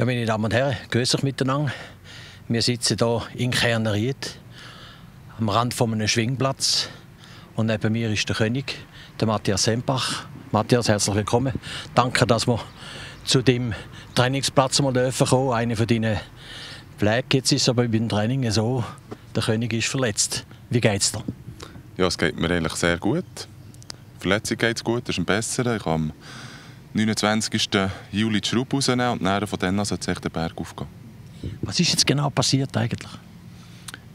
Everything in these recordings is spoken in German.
Ja, meine Damen und Herren, grüß euch miteinander. Wir sitzen hier in Kerneried, am Rand von einem Schwingplatz. Und neben mir ist der König, der Matthias Sempach. Matthias, herzlich willkommen. Danke, dass wir zu dem Trainingsplatz mal dürfen kommen. Eine von deinen Pflege. Jetzt ist es aber beim Training so, der König ist verletzt. Wie geht es dir? Ja, es geht mir eigentlich sehr gut. Verletzung geht es gut, das ist ein besserer. Ich am 29. Juli die Schraube rausnehmen und dann von dann an sollte den Berg aufgehen. Was ist jetzt genau passiert eigentlich?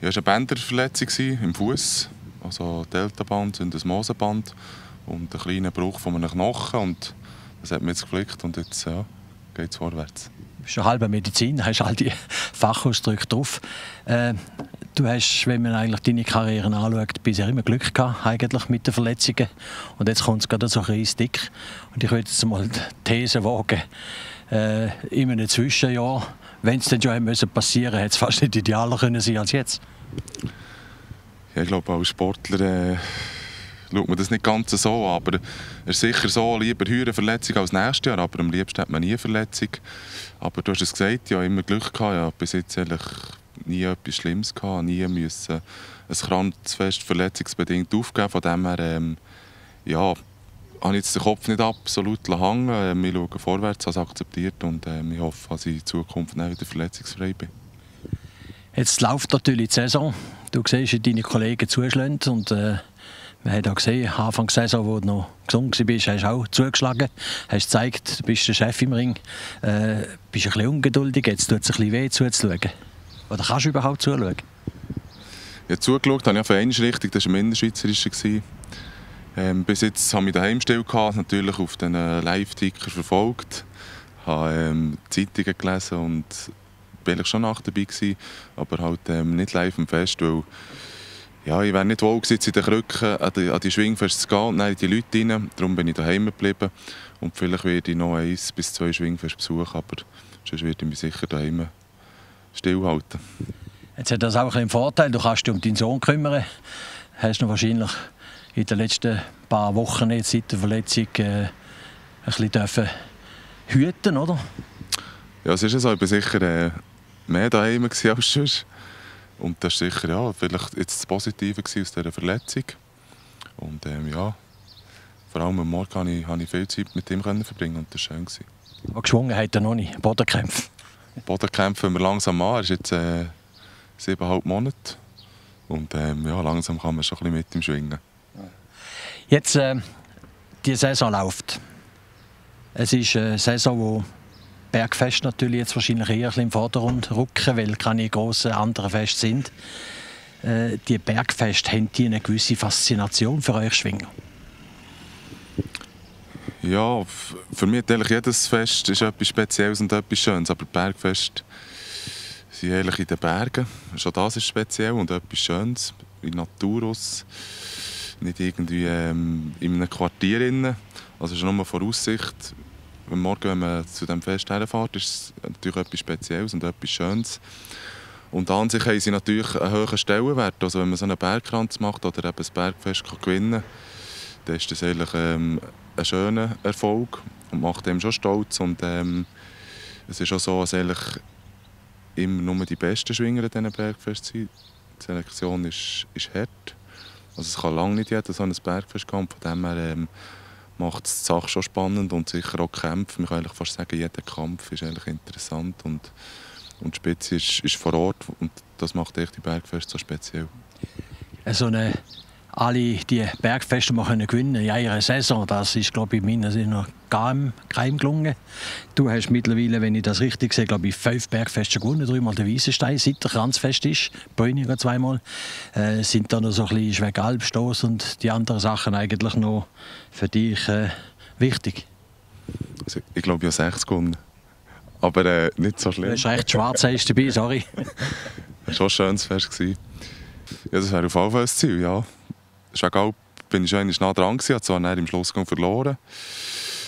Ja, es war eine Bänderverletzung im Fuß, also Deltaband und ein Mosenband und ein kleiner Bruch von einem Knochen und das hat mir jetzt geflickt und jetzt ja, geht es vorwärts. Du bist schon halbe Medizin, hast all die Fachausdrücke drauf. Äh, du hast, wenn man eigentlich deine Karriere anschaut, bisher immer Glück gehabt eigentlich mit den Verletzungen. Und jetzt kommt es gerade so ein dick. Und ich würde jetzt mal die These wagen, äh, in einem Zwischenjahr, wenn es dann schon müssen passieren hätte es fast nicht idealer können sein als jetzt. Ja, ich glaube, als Sportler äh, schaut man das nicht ganz so an. Aber es ist sicher so, lieber höhere Verletzung als nächstes Jahr. Aber am liebsten hat man nie eine Verletzung. Aber du hast es gesagt, ja, immer Glück gehabt. Ja, bis jetzt eigentlich nie etwas Schlimmes gehabt, nie müssen ein Kranzfest verletzungsbedingt aufgeben. Von dem her, ähm, ja, habe ich jetzt den Kopf nicht absolut hängen. Ähm, wir schauen vorwärts, als akzeptiert und ähm, ich hoffe, dass ich in Zukunft wieder verletzungsfrei bin. Jetzt läuft natürlich die Saison. Du siehst, wie deine Kollegen zuschlagen und äh, wir haben auch gesehen, Anfang der Saison, wo du noch gesund warst, hast du auch zugeschlagen. Hast gezeigt, du bist der Chef im Ring. Äh, bist ein bisschen ungeduldig, jetzt tut es ein bisschen weh zuzuschauen. Oder kannst du überhaupt zuschauen? Ja, zugeschaut habe ich auf eine Richtung, das war ein Innerschweizerischer. Ähm, bis jetzt habe ich daheim still natürlich auf den Live-Ticker verfolgt, habe ähm, Zeitungen gelesen und bin schon nach dabei gewesen, aber halt ähm, nicht live im Fest, weil ja, ich wäre nicht wohl gewesen, in den Krücken an die, an die Schwingfeste zu gehen und dann die Leute rein. Darum bin ich daheim geblieben. Und vielleicht werde ich noch eins bis zwei Schwingfeste besuchen, aber sonst werde ich mich sicher daheim stillhalten. Jetzt hat das auch einen Vorteil, du kannst dich um deinen Sohn kümmern. Hast du wahrscheinlich in den letzten paar Wochen jetzt seit der Verletzung äh, ein bisschen dürfen hüten, oder? Ja, es ist so. Ich war sicher äh, mehr daheim als sonst. Und das war sicher ja, vielleicht jetzt das Positive aus dieser Verletzung. Und ähm, ja, vor allem am Morgen konnte ich, ich viel Zeit mit ihm verbringen und das war schön. Aber geschwungen hat er noch nicht, Bodenkämpfe? Bodenkämpfe wir langsam an, er ist jetzt äh, siebeneinhalb Monate. Und ähm, ja, langsam kann man schon ein bisschen mit ihm schwingen. Jetzt, äh, die Saison läuft. Es ist eine Saison, wo Bergfest natürlich jetzt wahrscheinlich eher im Vordergrund rücken, weil keine grossen anderen Feste sind. Äh, die Bergfeste haben die eine gewisse Faszination für euch Schwinger? Ja, für mich ist jedes Fest ist etwas Spezielles und etwas Schönes, aber Bergfest sind eigentlich in den Bergen. Schon das ist speziell und etwas Schönes, in Natur aus. Nicht irgendwie ähm, in einem Quartier. Also es ist nur Voraussicht am Morgen, wenn man zu diesem Fest herfährt, ist es natürlich etwas Spezielles und etwas Schönes. Und an sich haben sie natürlich einen hohen Stellenwert. Also wenn man so einen Bergkranz macht oder eben ein Bergfest gewinnen kann, dann ist das eigentlich ähm, ein schöner Erfolg und macht einem schon stolz. Und ähm, es ist auch so, dass eigentlich immer nur die besten Schwinger in diesen Bergfest sind. Die Selektion ist, ist hart. Also es kann lange nicht jeder so ein Bergfest kommen. Von dem her ähm, macht die Sache schon spannend und sicher auch Kämpfe. Man kann eigentlich fast sagen, jeder Kampf ist eigentlich interessant und, und die Spitze ist, ist vor Ort und das macht echt die Bergfeste so speziell. So eine alle die Bergfeste mal können gewinnen in einer Saison. Das ist, glaube ich, meiner Sicht noch gar keinem gelungen. Du hast mittlerweile, wenn ich das richtig sehe, glaube ich, fünf Bergfeste gewonnen. Dreimal der Wiesenstein, seit der Kranzfest ist. Brüniger zweimal. Äh, sind da noch so ein bisschen Schwegalbstoß und die anderen Sachen eigentlich noch für dich äh, wichtig? Also, ich glaube, ich habe sechs gewonnen. Aber äh, nicht so schlimm. Du hast recht schwarz dabei, sorry. das war schon ein schönes Fest. Ja, das wäre auf jeden Fall ein Ziel, ja. Chagall bin ich schon nah dran gewesen, habe zwar im Schlussgang verloren.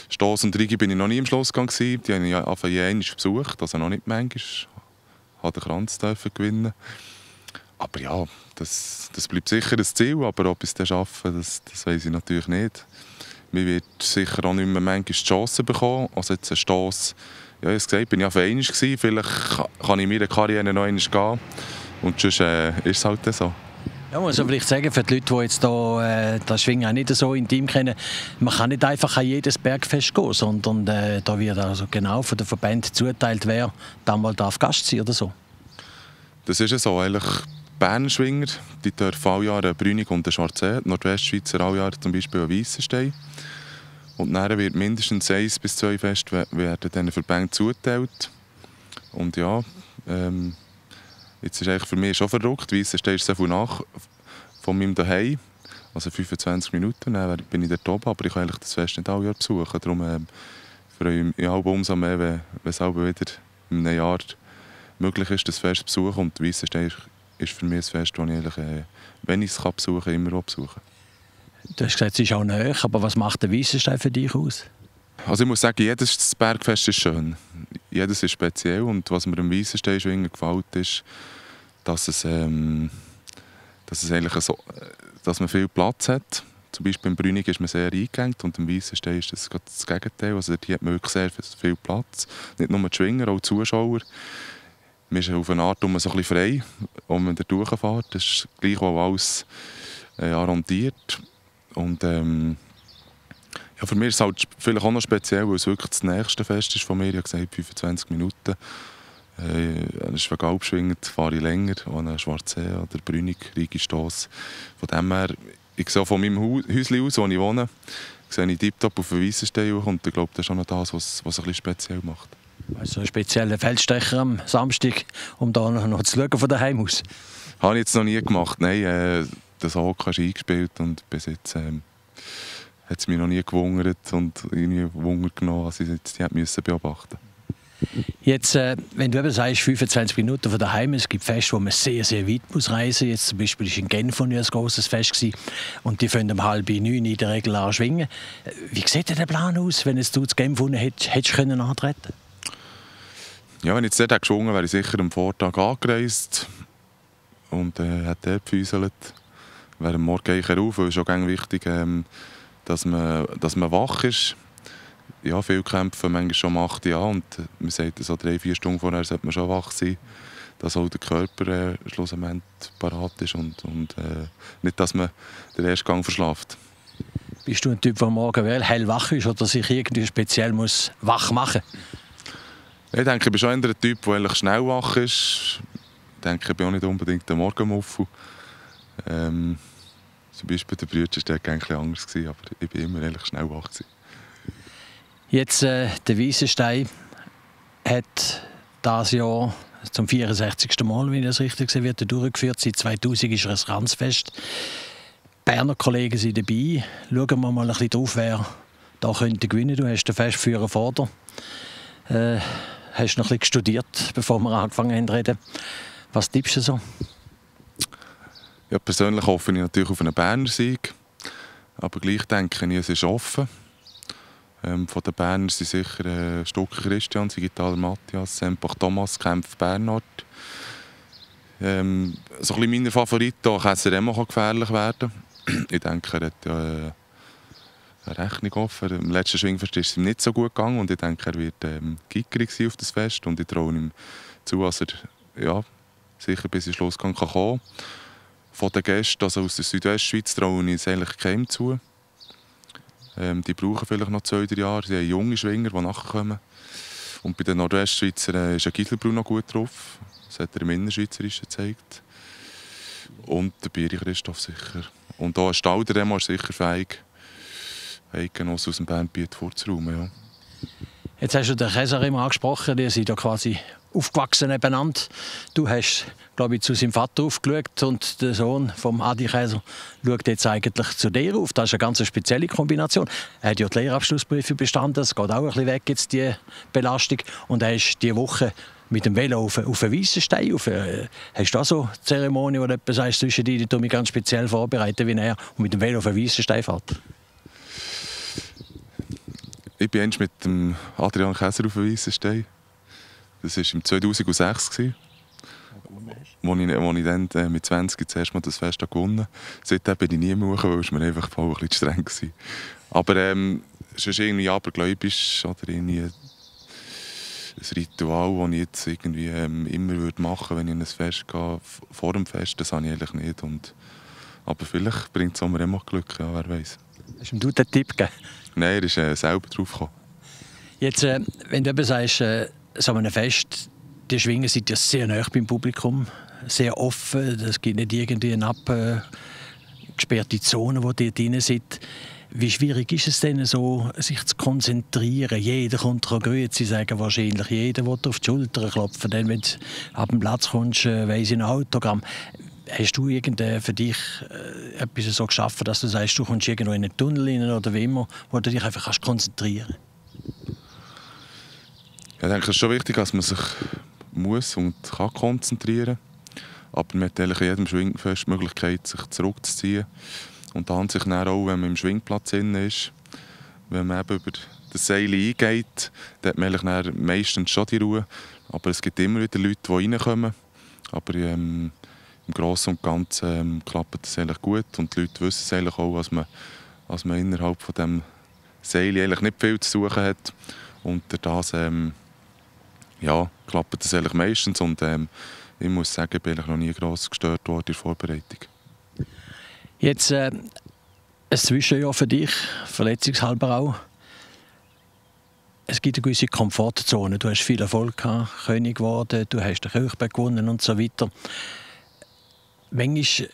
Stoss und Rigi bin ich noch nie im Schlussgang gewesen. Die habe ich einfach je besucht, also noch nicht manchmal. Habe den Kranz gewinnen. Aber ja, das, das bleibt sicher ein Ziel, aber ob ich es dann schaffe, das, das weiß ich natürlich nicht. Mir wird sicher auch nicht mehr manchmal die Chance bekommen. Also jetzt ein Stoss ja, ich gesagt, bin ja auf einmal gewesen. Vielleicht kann ich meine Karriere noch einmal gehen. Und sonst äh, ist es halt so. Ja, muss man vielleicht sagen, für die Leute, die jetzt da, äh, das Schwingen auch nicht so intim kennen, man kann nicht einfach an jedes Bergfest gehen, sondern äh, da wird also genau von der Verband zuteilt, wer da mal darf Gast sein oder so. Das ist ja so. Eigentlich Bernschwinger, die dürfen alle Jahre Brünig und eine Schwarze, die Nordwestschweizer alle Jahre zum Beispiel ein Weissenstein. Und dann wird mindestens eins bis zwei Feste werden diesen Verbänden zuteilt. Und ja, ähm, Jetzt ist eigentlich für mich schon verrückt, Weissenstein ist so viel nach von meinem Daheim, also 25 Minuten, dann bin ich dort oben, aber ich kann eigentlich das Fest nicht alle Jahre besuchen. Darum äh, freue ich mich auch umso mehr, wenn, wenn es auch wieder in einem Jahr möglich ist, das Fest zu besuchen. Und Weissenstein ist für mich ein Fest, das ich eigentlich, äh, wenn ich es kann besuchen kann, immer auch besuche. Du hast gesagt, es ist auch näher, aber was macht der Weissenstein für dich aus? Also ich muss sagen, jedes Bergfest ist schön. Jedes ist speziell und was mir am Weissenstein schon gefällt, ist, dass es, ähm, dass es eigentlich so, dass man viel Platz hat. Zum Beispiel im Brünig ist man sehr eingegangen und im Weissenstein ist das das Gegenteil. Also hier hat wirklich sehr viel Platz. Nicht nur die Schwinger, auch die Zuschauer. Man ist auf eine Art so ein bisschen frei, wenn man da durchfährt. Das ist gleich auch alles äh, arrondiert. Und ähm, ja, für mich ist es halt vielleicht auch noch speziell, weil es wirklich das nächste Fest ist von mir. Ich habe gesagt, 25 Minuten. Äh, an Schwagalp schwingend fahre ich länger, an einer Schwarzsee oder Brünig, Rigi Stoss. Von dem her, ich sehe von meinem Häuschen aus, wo ich wohne, sehe ich tiptop auf den Weissenstein und ich glaube, das ist auch noch das, was, was es ein bisschen speziell macht. Also ein spezieller Feldstecher am Samstag, um da noch zu schauen von daheim aus? Habe ich jetzt noch nie gemacht, nein. Äh, das Hockey ist eingespielt und bis jetzt... Ähm, hat es mich noch nie gewundert und irgendwie Wunder genommen, als ich jetzt die müssen beobachten Jetzt, äh, wenn du eben sagst, 25 Minuten von daheim, es gibt Feste, wo man sehr, sehr weit muss reisen muss. Jetzt zum Beispiel war in Genf ein großes Fest gewesen, und die fangen um halb neun in der Regel an schwingen. Wie sieht denn der Plan aus, wenn es du zu Genf hättest, hättest können antreten Ja, wenn ich jetzt dort geschwungen wäre ich sicher am Vortag angereist und äh, hätte dort gefüßelt. Wäre am Morgen ich auf, weil es ist auch wichtig, ähm, dass man, dass man wach ist. Ja, viel kämpfen manchmal schon 8 Jahre und man sagt, so drei, vier Stunden vorher sollte man schon wach sein, dass auch der Körper äh, schlussendlich parat ist und, und äh, nicht, dass man den ersten Gang verschlaft. Bist du ein Typ, der morgen well hellwach ist oder sich irgendwie speziell muss wach machen Ich denke, ich bin schon ein Typ, der schnell wach ist. Ich denke, ich bin auch nicht unbedingt der Morgenmuffel. Ähm, zum Beispiel der Brüder war ein anders, gewesen, aber ich war immer ehrlich schnell wach. Gewesen. Jetzt, äh, der Wiesenstein hat dieses Jahr zum 64. Mal, wenn ich das richtig sehe, wird er durchgeführt. Seit 2000 ist er ein Ranzfest. Berner Kollegen sind dabei. Schauen wir mal ein bisschen drauf, wer da könnte gewinnen. Du hast den Festführer vor dir. Äh, hast noch ein bisschen studiert, bevor wir angefangen haben zu reden. Was tippst du so? Ja, persönlich hoffe ich natürlich auf einen Berner Sieg. Aber gleich denke ich, es ist offen. Ähm, von den Bernern sind sicher äh, Stucker Christian, Sigitaler Matthias, Sempach Thomas, Kempf Bernhard. Ähm, so ein bisschen meine Favoriten, auch SRM kann gefährlich werden. ich denke, er hat ja äh, eine Rechnung offen. Im letzten Schwingfest ist es ihm nicht so gut gegangen und ich denke, er wird ähm, gickerig sein auf das Fest und ich traue ihm zu, dass er ja, sicher bis Schlussgang kann kommen kann. Von den Gästen, also aus der Südwestschweiz, traue ich es eigentlich keinem zu. Ähm, die brauchen vielleicht noch zwei, drei Jahre. Sie haben junge Schwinger, die nachkommen. Und bei den Nordwestschweizer äh, ist Giselbrunn noch gut drauf. Das hat er im Innerschweizerischen gezeigt. Und der Biri Christoph sicher. Und auch ein Stalder ist sicher fähig, Eidgenossen aus dem Bandbiet vorzuräumen. Ja. Jetzt hast du den Käser immer angesprochen, die sind ja quasi aufgewachsen nebeneinander. Du hast, glaube ich, zu seinem Vater aufgeschaut und der Sohn vom Adi Käser schaut jetzt eigentlich zu dir auf. Das ist eine ganz spezielle Kombination. Er hat ja die Lehrabschlussprüfung bestanden, es geht auch ein bisschen weg jetzt, die Belastung. Und er ist diese Woche mit dem Velo auf, auf einen Weissenstein. Auf, äh, hast du auch so eine Zeremonie, du etwas sagst, zwischen dir, die mich ganz speziell vorbereiten, wie er und mit dem Velo auf einen Weissenstein fährt? Ich bin mit dem Adrian Käser auf den Weissenstein. Das war im 2006. Gewesen, wo ich, wo ich dann äh, mit 20 zuerst mal das Fest gewonnen habe. Seitdem bin ich nie mehr hoch, weil es mir einfach voll ein bisschen streng war. Aber ähm, es ist irgendwie abergläubisch oder irgendwie ein Ritual, das ich jetzt irgendwie ähm, immer würde machen würde, wenn ich in ein Fest gehe. Vor dem Fest, das habe ich eigentlich nicht. Und, aber vielleicht bringt es auch immer Glück, ja, wer weiß. Hast du den Tipp gegeben? Nein, er ist äh, selber drauf gekommen. Jetzt, äh, wenn du eben sagst, äh, so einem Fest, die Schwingen sind ja sehr nah beim Publikum, sehr offen, es gibt nicht irgendwie eine abgesperrte Zone, wo die drin sind. Wie schwierig ist es denn so, sich zu konzentrieren? Jeder kommt grüezi sagen wahrscheinlich. Jeder will auf die Schulter klopfen. Dann, wenn du ab dem Platz kommst, äh, weiss ich ein Autogramm. Hast du für dich äh, etwas so geschaffen, dass du sagst, du kommst irgendwo in einen Tunnel rein oder wie immer, wo du dich einfach kannst konzentrieren ja, Ich denke, es ist schon wichtig, dass man sich muss und kann konzentrieren Aber man hat in jedem Schwingfest die Möglichkeit, sich zurückzuziehen und dann sich dann auch, wenn man im Schwingplatz ist, wenn man eben über das Seil eingeht, dann hat man eigentlich meistens schon die Ruhe. Aber es gibt immer wieder Leute, die reinkommen. Aber ähm, im Großen und Ganzen ähm, klappt das eigentlich gut und die Leute wissen eigentlich auch, dass man, dass man innerhalb von dem Seil eigentlich nicht viel zu suchen hat. Und das ähm, ja, klappt das eigentlich meistens. Und ähm, ich muss sagen, ich bin noch nie gross gestört worden in der Vorbereitung. Jetzt äh, ein Zwischenjahr für dich, verletzungshalber auch. Es gibt eine gewisse Komfortzone. Du hast viel Erfolg gehabt, König geworden, du hast den Kirchberg gewonnen und so weiter. Manchmal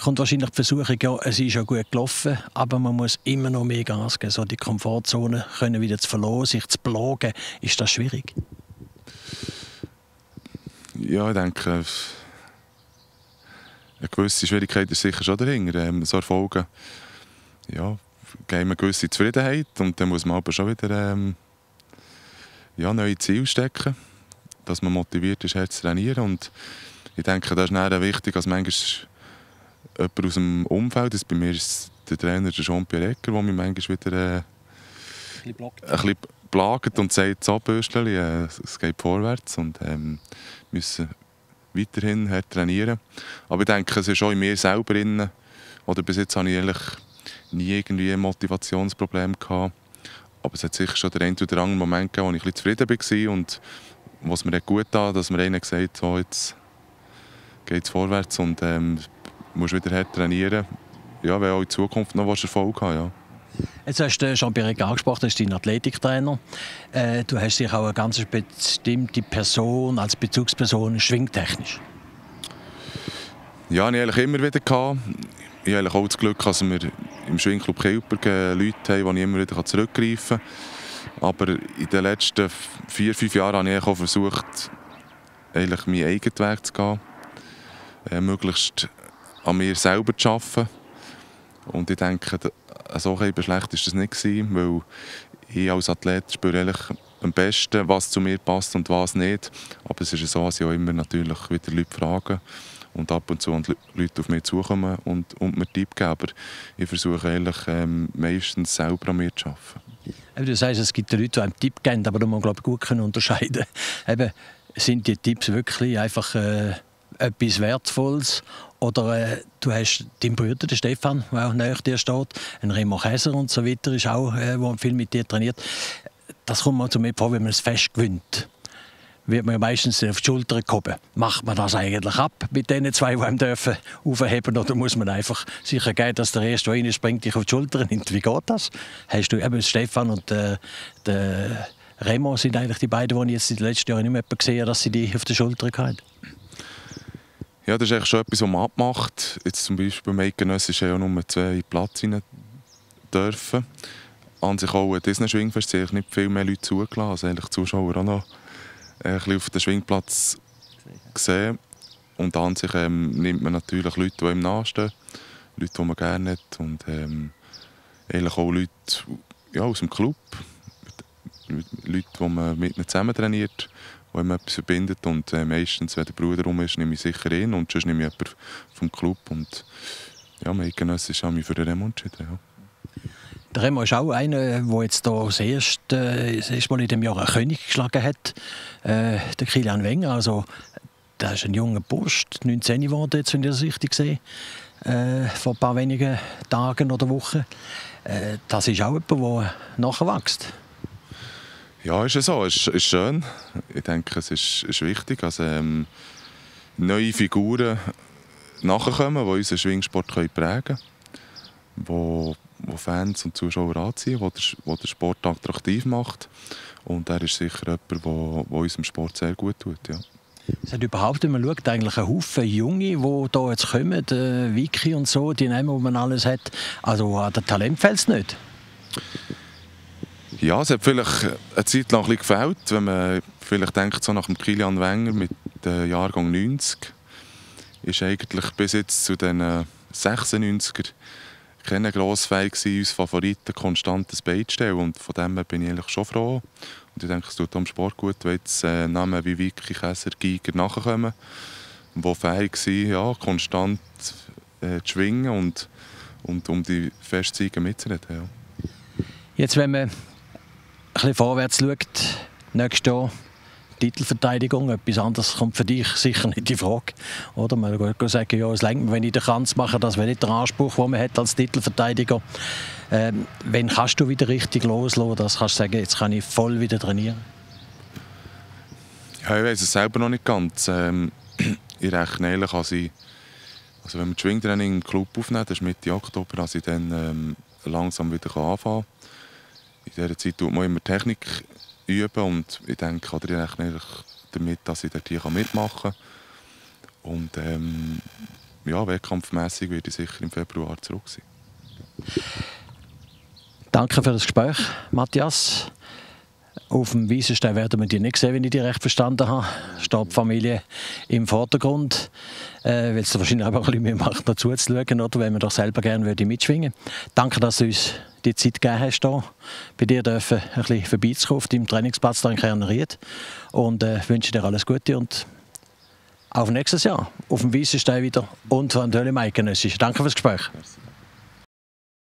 kommt wahrscheinlich die Versuchung, ja, es ist ja gut gelaufen, aber man muss immer noch mehr Gas geben. So die Komfortzone können wieder zu verlieren, sich zu plagen, ist das schwierig? Ja, ich denke, eine gewisse Schwierigkeit ist sicher schon dahinter. Ähm, so Erfolge ja, geben eine gewisse Zufriedenheit und dann muss man aber schon wieder ähm, ja, neue Ziele stecken, dass man motiviert ist, zu trainieren. Und ich denke, das ist dann wichtig, dass manchmal jemand aus dem Umfeld, das bei mir ist der Trainer Jean-Pierre Ecker, der mich manchmal wieder äh, ein bisschen plagt und sagt, so Böstchen, äh, es geht vorwärts und ähm, müssen weiterhin hart trainieren. Aber ich denke, es ist schon in mir selber drin. Oder bis jetzt hatte ich eigentlich nie irgendwie ein Motivationsproblem gehabt. Aber es hat sicher schon den einen oder anderen Moment gegeben, wo ich ein zufrieden war und was mir gut tat, dass mir einer gesagt hat, so, jetzt geht es vorwärts und ähm, musst wieder hart trainieren. Ja, wenn auch in Zukunft noch Erfolg haben ja. Jetzt hast du Jean-Pierre angesprochen, das ist dein Athletiktrainer. Äh, du hast dich auch eine ganz bestimmte Person als Bezugsperson schwingtechnisch. Ja, ich eigentlich immer wieder. Ich habe auch das Glück, dass wir im Schwingclub Kilper Leute haben, die ich immer wieder zurückgreifen kann. Aber in den letzten vier, fünf Jahren habe ich auch versucht, eigentlich meinen eigenen Weg zu gehen. Äh, möglichst an mir selber zu arbeiten. Und ich denke, so schlecht ist das nicht weil ich als Athlet spüre eigentlich am besten, was zu mir passt und was nicht. Aber es ist so, dass ich auch immer natürlich wieder Leute frage und ab und zu Leute auf mich zukommen und, und mir Tipp geben. Aber ich versuche eigentlich ähm, meistens selber an mir zu arbeiten. Du sagst, es gibt Leute, die einem Tipp geben, aber man glaube gut können unterscheiden. Eben, sind die Tipps wirklich einfach äh, etwas Wertvolles oder äh, du hast deinen Bruder, den Stefan, der auch näher dir steht, ein Remo Käser und so weiter, ist auch, äh, der viel mit dir trainiert. Das kommt mir zu mir vor, wenn man es fest gewinnt. Wird man meistens auf die Schulter gehoben. Macht man das eigentlich ab mit den zwei, die einem dürfen aufheben oder muss man einfach sicher gehen, dass der Erste, der springt, dich auf die Schulter nimmt? Wie geht das? Hast du eben Stefan und äh, der Remo sind eigentlich die beiden, die ich jetzt in den letzten Jahren nicht mehr gesehen habe, dass sie dich auf die Schulter hatten? Ja, das ist eigentlich schon etwas, was man abmacht. Jetzt zum Beispiel beim Eidgenöss ja nur zwei Platz rein dürfen. An sich auch ein Disney Schwingfest sind nicht viel mehr Leute zugelassen. Also eigentlich Zuschauer auch noch ein bisschen auf den Schwingplatz gesehen. Und an sich ähm, nimmt man natürlich Leute, die ihm nahestehen. Leute, die man gerne hat. Und ähm, eigentlich auch Leute ja, aus dem Club. Leute, die man mit ihnen zusammen trainiert die einem etwas verbindet. Und äh, meistens, wenn der Bruder rum ist, nehme ich sicher ihn und sonst nehme ich jemanden vom Club. Und ja, Meigenoss habe mich für den Remo entschieden. Ja. Der Remo ist auch einer, der jetzt hier das erste, das erste Mal in diesem Jahr einen König geschlagen hat. Äh, der Kilian Wenger. Also, der ist ein junger Bursch, 19 geworden, jetzt, wenn ich das richtig sehe. Äh, vor ein paar wenigen Tagen oder Wochen. Äh, das ist auch jemand, der nachwächst. Ja, ist ja so. Es ist, ist schön. Ich denke, es ist, ist wichtig. Also, ähm, neue Figuren nachkommen, die unseren Schwingsport prägen können, wo Fans und Zuschauer anziehen, wo der Sport attraktiv macht. Und er ist sicher jemand, der, der unserem Sport sehr gut tut. Ja. Es hat überhaupt, wenn man schaut, eigentlich einen Haufen Junge, die hier jetzt kommen, äh, Wiki und so, die Namen, die man alles hat. Also an der Talent fällt es nicht. Ja, es hat vielleicht eine Zeit lang ein bisschen gefällt, wenn man vielleicht denkt, so nach dem Kilian Wenger mit dem Jahrgang 90 ist eigentlich bis jetzt zu den 96er keine grosse Fähigkeit gewesen, uns Favoriten konstant ein Bein stellen. Und von dem bin ich eigentlich schon froh. Und ich denke, es tut am Sport gut, wenn jetzt äh, Namen wie Vicky, Käser, Giger nachkommen, die fähig sind, ja, konstant äh, zu schwingen und, und um die Festsiege mitzureden. Ja. Jetzt, wenn man bisschen vorwärts schaut, nächstes Jahr Titelverteidigung, etwas anderes kommt für dich sicher nicht in Frage. Oder man kann sagen, ja, es längt, wenn ich den Kanz mache, das wäre nicht der Anspruch, den man hat als Titelverteidiger. Ähm, wenn kannst du wieder richtig loslassen, das kannst du sagen, jetzt kann ich voll wieder trainieren? Ja, ich weiß es selber noch nicht ganz. Ähm, ich rechne ehrlich, als ich, also wenn wir das Schwingtraining im Club aufnehmen, das ist Mitte Oktober, als ich dann ähm, langsam wieder anfangen kann in dieser Zeit tut man immer Technik üben und ich denke, ich rechne damit, dass ich dort hier mitmachen kann. Und ähm, ja, wettkampfmässig werde ich sicher im Februar zurück sein. Danke für das Gespräch, Matthias. Auf dem Wiesenstein werden wir die nicht sehen, wenn ich die recht verstanden habe. Steht Familie im Vordergrund, äh, weil es wahrscheinlich auch ein bisschen mehr macht, dazu zu schauen, oder? Wenn man doch selber gerne würde mitschwingen. Danke, dass du uns die Zeit gegeben hast, hier. Bei dir dürfen, ein bisschen vorbeizukommen auf deinem Trainingsplatz in Kerneried. Und äh, wünsche dir alles Gute und auf nächstes Jahr. Auf dem Wiesenstein wieder. Und an Höhle Danke fürs Gespräch.